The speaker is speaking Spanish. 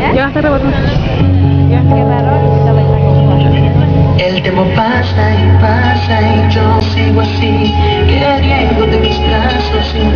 ¿Eh? Ya está rebotando. Ya. Qué raro, El tiempo pasa y pasa y yo sigo así, queriéndote mis brazos sin